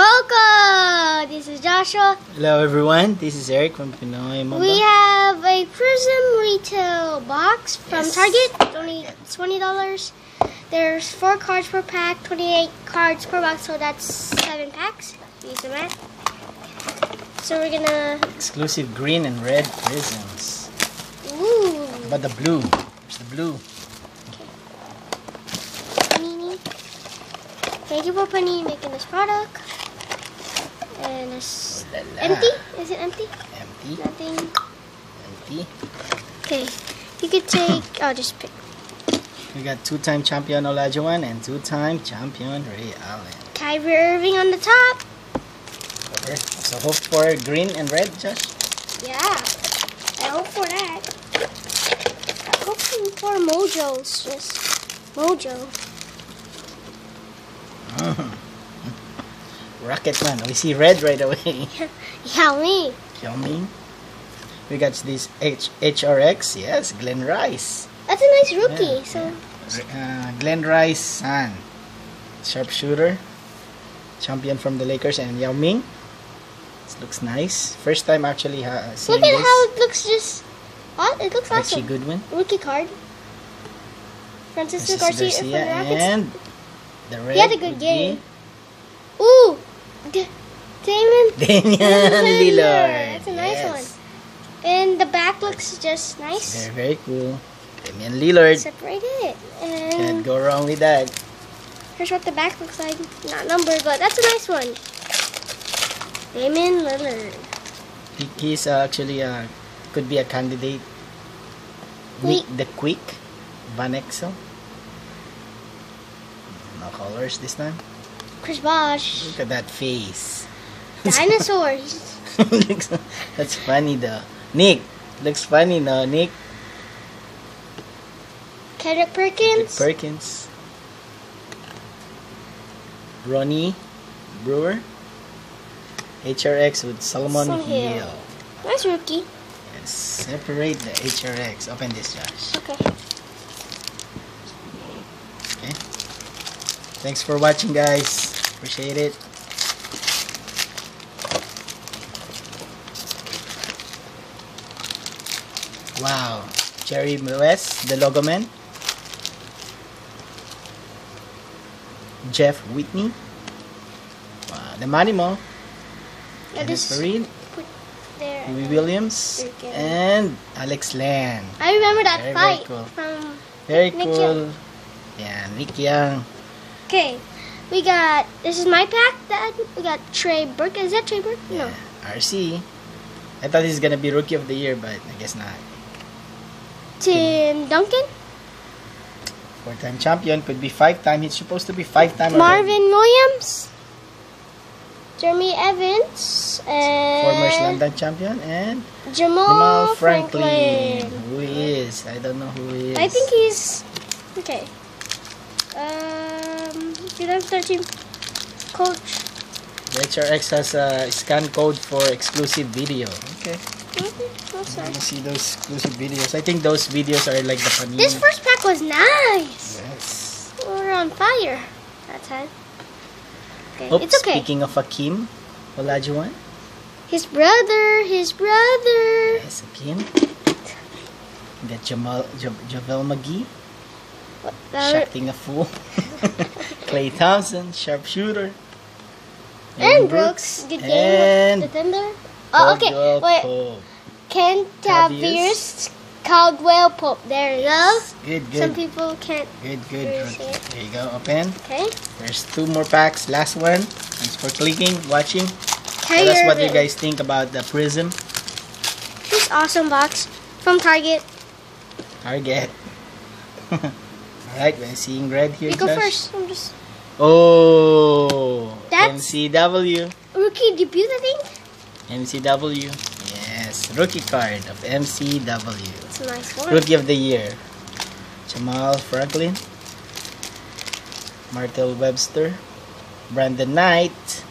Welcome! This is Joshua. Hello everyone, this is Eric from Pinoy Mamba. We have a Prizm retail box from Yes. Target. Only $20. There's 4 cards per pack, 28 cards per box, so that's 7 packs. Use the mat. So we're gonna... Exclusive green and red prisms. Ooh! About the blue? Where's the blue? Panini. Thank you for Panini making this product. And it's empty? Is it empty? Empty. Nothing. Empty. Okay. You could take... oh, just pick. We got two-time champion Olajuwon and two-time champion Ray Allen. Kyrie Irving on the top. Over. So hope for green and red, Josh. Yeah, I hope for that. I'm hoping for Mojo's just Mojo. Mm-hmm. Rocket Man. We see red right away. Yeah, me. Xiaomi. We got this H HRX. Yes, Glen Rice. That's a nice rookie. Yeah, so Uh, Glen Rice son. Sharpshooter. Champion from the Lakers and Yao Ming. This looks nice. First time actually ha- seeing look at this. how it looks. Just What? it looks Archie awesome. Goodwin. Rookie card. Francisco Garcia, Garcia for the Rockets. and the red He had a good game. Ooh, Damon. be Damian Lillard. That's a nice Yes. one. And the back looks just nice. Very, very cool. Damian Lillard. Separate it. Can't And go wrong with that. here's what the back looks like. Not numbered, but that's a nice one. Damon Lillard. He- He's uh, actually uh, could be a candidate. Nick the Quick. Van Exel. No colors this time. Chris Bosh. Look at that face. Dinosaurs. That's funny though. Nick. Looks funny no, Nick. Kendrick Perkins. Perkins. Ronnie Brewer. HRX with Solomon Solomon Hill. Hill. nice rookie. Yes, separate the HRX. Open this, Josh. Okay. Okay. Thanks for watching, guys. Appreciate it. Wow. Jerry West, the logo man. Jeff Withey. Wow. The Manimo. Yeah, this Perrin. there. Louis Williams. And Alex Len. I remember that Very, very fight cool. from. Very Nick cool. Yeah, Nick Young. Okay, we got. This is my pack. Dad. We got Trey Burke. Is that Trey Burke? No. Yeah, RC. I thought he's gonna be rookie of the year, but I guess not. Tim Duncan. Four-time champion could be five-time. He's supposed to be five-time. Marvin Williams. Jeremy Evans. And Former Slam Dunk champion and Jamaal, Jamaal Franklin. Franklin. Who is? I don't know who he is. I think he's okay. Um, 2013 coach. The HRX has a scan code for exclusive video. Okay, Okay, that's you nice. see those exclusive videos. I think those videos are like the funny. This first pack was nice. Yes. We were on fire that time. Okay, Oops, it's okay. Speaking of Akim Olajuwon, His brother, his brother. yes, Akim. We got Jamal ja- JaVale McGee. What, the- Shaqtin' a fool. Klay Thompson, sharpshooter. And Brooks, good game with the Thunder. Oh, okay. Wait, Pope. Kentavious Caldwell Pope. There you go. Good, good. Some people can't. Good, good. Where is Rookie. it? There you go. Open. Okay. There's two more packs. Last one. Thanks for clicking, watching. Tell us what you guys think about the Prizm This awesome box from Target. Target. Alright, we're seeing red here. You go first. I'm just Oh, That's- MCW. rookie debut, I think. MCW. Yes, rookie card of MCW. It's a nice one. Rookie of the year. Jamaal Franklin. Martell Webster. Brandon Knight.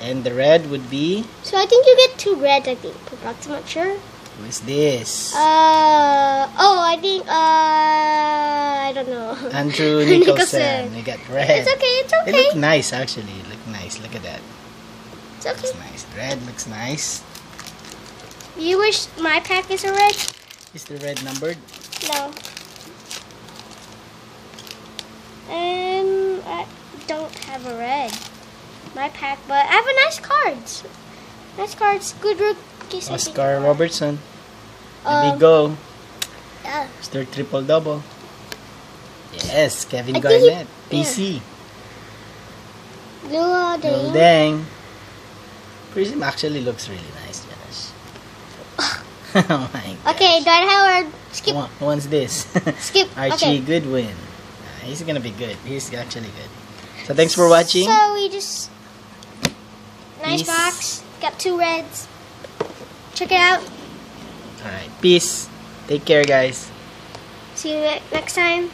And the red would be So I think you get two red. I think per box. I'm not sure. Who is this? Uh oh, I think uh I don't know. Andrew Nicholson. Nicholson. We got red. It's okay. It's okay. look okay. nice actually. Look nice. Look at that. It's okay. Looks nice. Red looks nice. You wish my pack is a red? Is the red numbered? No. And I don't have a red. My pack, but I have a nice cards. Nice cards. Good rookies. I. Oscar Robertson. Um, we go. Yeah. Mr. Triple Double. Yes, Kevin I think he- Garnett. PC. Dang. Dang. Prizm actually looks really nice, Jonas. oh my god. Okay, Dwight Howard. Skip. Who wants this? Skip. Archie Okay. Goodwin. He's gonna be good. He's actually good. So thanks for watching. So we just nice Peace. box. Got two reds. Check it out. Alright, peace. Take care, guys. See you next time.